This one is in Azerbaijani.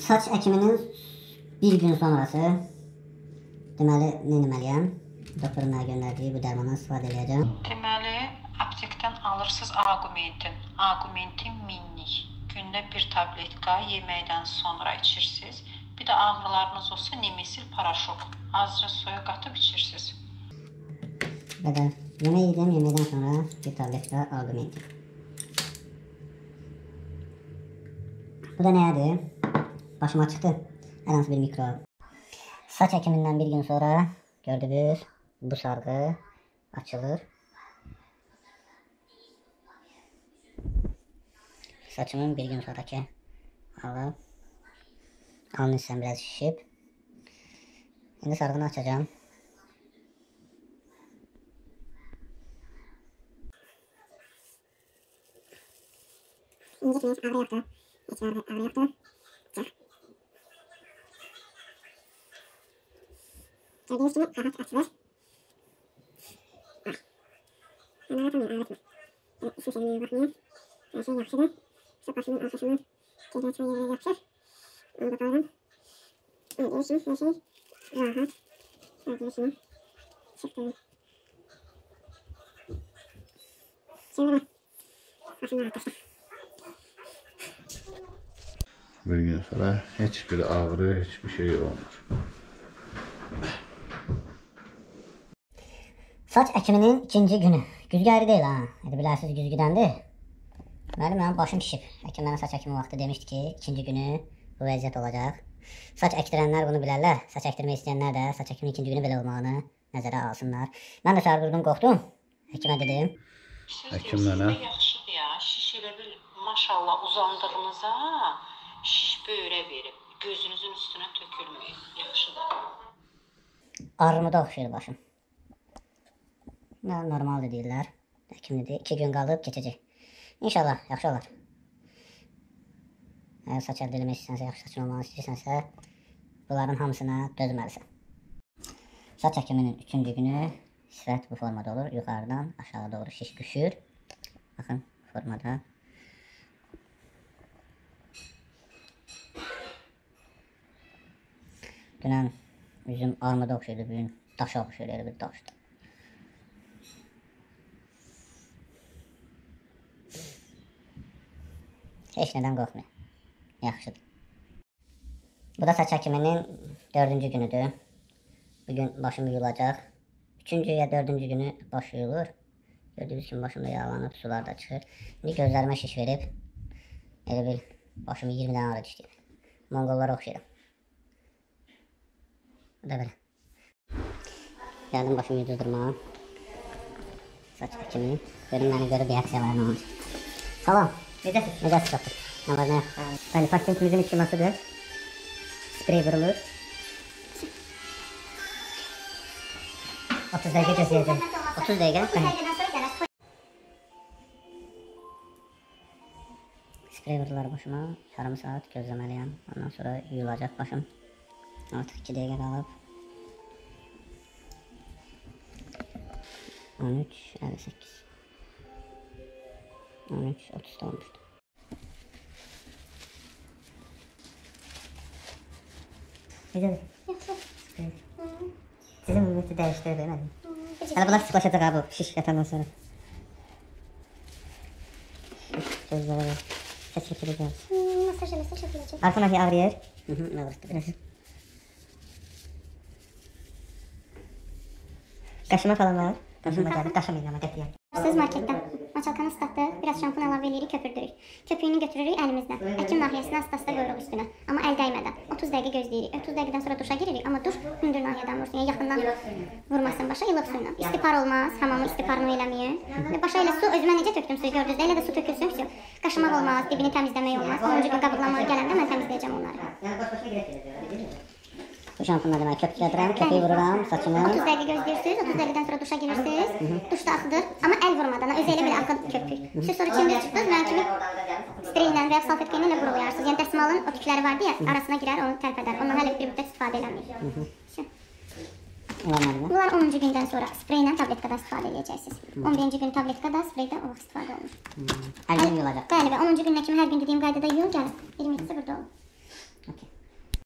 Saç əkiminin bir gün sonrası deməli nə etməliyəm? Doktorun mənə göndərdiyi bu dərmandan istifadə edəcəm. Deməli, aptekdən alırsınız Augmentin. Augmentin minlik. Gündə bir tabletka yeməkdən sonra içirsiniz. Bir də ağrılarınız olsa Nemesil paraşok. Azca suya qatıb içirsiniz. Qədər yemək yedim, yeməkdən sonra bir tabletka Augmentin. Bu da nədir? başıma çıktı. Herhangi bir mikro. Saç ekiminden bir gün sonra gördüğünüz bu sargı açılır. Saçımın bir gün sonraki halı. Alın üstüne biraz şişip. Şimdi sargını açacağım. İncitiniz ağrı yaptı. İçin ağrı, yaptı. Çık. Gördüğünüz gibi kahat atılır. Bak. Hemen atamıyorum ağlatma. Yani isim sevmeye ee, bakmayın. Her ee, şey yakışırı. Sopasının arkasından geri atma yere yapışır. Onu da koyalım. Evet görüyorsunuz her şey, şey rahat. Gördüğünüz şey. çıktı. Şimdi bak. Bakın arkadaşlar. Bir gün sonra hiçbir ağrı, hiçbir şey olmaz. Saç əkiminin ikinci günü. Güzgü ayrı deyil ha. Hadi bilərsiniz güzgüdəndir. Deməli mənim başım şişib. Həkim mənə saç əkimi vaxtı demişdi ki, ikinci günü bu vəziyyət olacaq. Saç əkdirənlər bunu bilərlər. Saç əkdirmək istəyənlər də saç əkiminin ikinci günü belə olmağını nəzərə alsınlar. Mən də səhər durdum qorxdum. Həkimə dedim. Həkim mənə Yaxşıdır ya. Şiş elə bil maşallah uzandığınıza şiş böyrə verib. Gözünüzün üstünə tökülmür. Yaxşıdır. Armuda oxşayır başım. Normaldır deyirlər. Həkimlidir. 2 gün qalıb keçəcək. İnşallah yaxşı olar. Əgər saç əldə eləmək istəsənsə, yaxşı saçın olmanı istəyirsənsə, bunların hamısına dözməlisən. Saç əkiminin 3-cü günü sifət bu formada olur. Yuxarıdan aşağı doğru şiş düşür. Baxın, formada. Dünən üzüm armuda oxşayırdı, bu gün daşa oxşayır, elə bir daşdır. Heç nədən qorxmayın. Yaxşıdır. Bu da saç əkiminin 4-cü günüdür. Bu gün başım yuyulacaq. 3-cü ya 4-cü günü baş yuyulur. Gördüyünüz kimi başımda yağlanıb, sular da çıxır. İndi gözlərimə şiş verib. Elə bil başımı 20 dənə ağrı düşdü. Monqollara oxşayıram. Bu da belə. Gəldim başımı yuduzdurmağa. Saç əkimi. Görün məni görüb reaksiya var nə olmuş. Salam. Neden? Neden sıkattık? Ne var ne yok. Yani paketimizin içi masıdır. Sprey vurulur. 30 dakika gözleyeceğim. 30 dakika. 30 hani. dakikadan sonra biraz koy. Sprey vurdular başıma. Yarım saat gözlemeliyim. Ondan sonra yuyulacak başım. Artık 2 dakika kalıp. 13, 58. Evet 30 almıştım. Güzel. Evet. Sizin mutlu değiştirebilirim abi. Arabalar sıklaşacak abi şiş yatandan sonra. Sözlere bak. Ses geçireceğiz. Masaj masaj yapılacak. Arkadaki ağrıyor. Hı hı ağrıttı biraz. Kaşıma falan var. Kaşıma geldi. Kaşımayın ama getirin. Siz marketten. Maçalkanı ıslatdıq, biraz şampun əlavə edirik, köpürdürük. Köpüyünü götürürük əlimizlə. Əkin nahiyəsinə asta-asta qoyuruq üstünə. Amma əl dəymədən. 30 dəqiqə gözləyirik. 30 dəqiqədən sonra duşa giririk, amma duş hündür nahiyədən vursun. Yəni yaxından vurmasın başa ilıq su ilə. İstipar olmaz, hamamı istiparını eləməyin. Və başa elə su özümə necə tökdüm suyu gördünüz də, elə də su tökülsün ki, qaşımaq olmaz, dibini təmizləmək olmaz. 10-cu gün qabıqlamağa gələndə mən təmizləyəcəm onları. Yəni baş başa girək. Bu şampunla demək köpüklədirəm, köpüyü vururam, saçımı. 30 dəqiqə gözləyirsiniz, 30 dəqiqədən sonra duşa girirsiniz. Duşda axıdır, amma əl vurmadan, özü elə belə axır köpük. Siz sonra kimdə çıxdınız, mən kimi spreylə və ya salfetka ilə qurulayarsınız. Yəni dəsmalın o tükləri vardı ya, arasına girər, onu tərpədər. Ondan hələ bir müddət istifadə. Ulanlarına. Bunlar 10-cu gündən sonra spreylə tabletkadan istifadə edəcəksiniz. 11-ci gün tabletkada, spreydə o vaxt istifadə olunur. Hər gün yuyulacaq. Bəli, və 10-cu gündən kimi hər gün dediyim qaydada yuyun gəlin. 20-si burada olun.